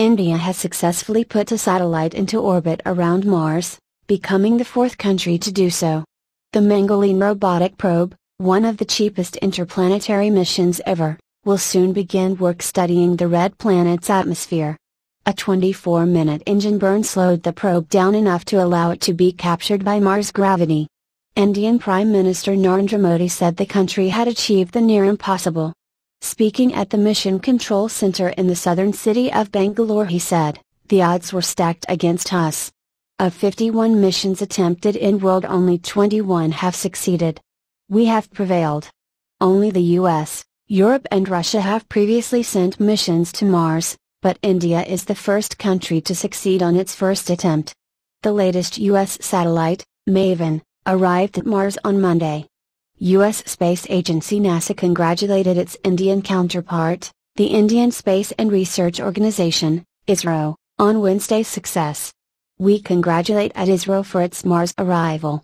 India has successfully put a satellite into orbit around Mars, becoming the fourth country to do so. The Mangalyaan robotic probe, one of the cheapest interplanetary missions ever, will soon begin work studying the red planet's atmosphere. A 24 minute engine burn slowed the probe down enough to allow it to be captured by Mars gravity. Indian Prime Minister Narendra Modi said the country had achieved the near impossible. Speaking at the Mission Control Center in the southern city of Bangalore, he said, The odds were stacked against us. Of 51 missions attempted in world, only 21 have succeeded. We have prevailed. Only the US, Europe, and Russia have previously sent missions to Mars, but India is the first country to succeed on its first attempt. The latest US satellite, MAVEN, arrived at Mars on Monday. U.S. Space Agency NASA congratulated its Indian counterpart, the Indian Space and Research Organization, ISRO, on Wednesday's success. We congratulate at ISRO for its Mars arrival.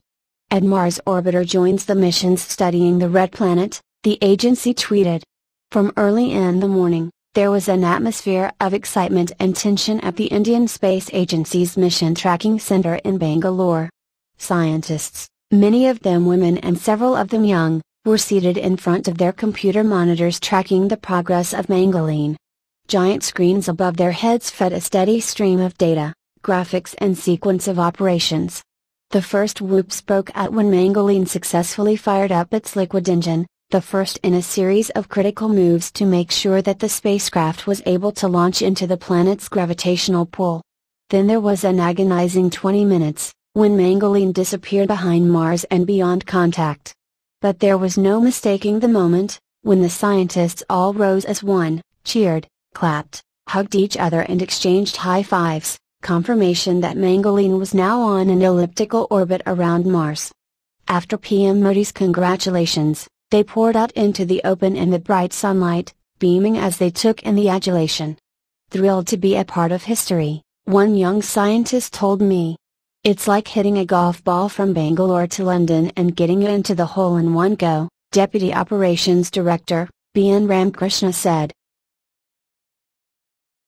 At Mars orbiter joins the missions studying the red planet, the agency tweeted. From early in the morning, there was an atmosphere of excitement and tension at the Indian Space Agency's Mission Tracking Center in Bangalore. Scientists, Many of them women and several of them young, were seated in front of their computer monitors tracking the progress of Mangalyaan. Giant screens above their heads fed a steady stream of data, graphics and sequence of operations. The first whoop spoke out when Mangalyaan successfully fired up its liquid engine, the first in a series of critical moves to make sure that the spacecraft was able to launch into the planet's gravitational pull. Then there was an agonizing 20 minutes, when Mangalyaan disappeared behind Mars and beyond contact. But there was no mistaking the moment, when the scientists all rose as one, cheered, clapped, hugged each other and exchanged high fives, confirmation that Mangalyaan was now on an elliptical orbit around Mars. After PM Modi's congratulations, they poured out into the open and the bright sunlight, beaming as they took in the adulation. Thrilled to be a part of history, one young scientist told me, it's like hitting a golf ball from Bangalore to London and getting it into the hole in one go, Deputy Operations Director, B.N. Ramkrishna said.